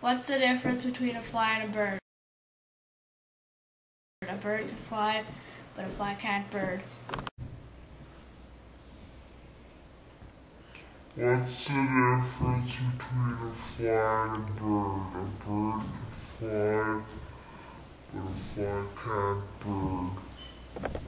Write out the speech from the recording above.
What's the difference between a fly and a bird? A bird can fly, but a fly can't bird. What's the difference between a fly and a bird? A bird can fly, but a fly can't bird.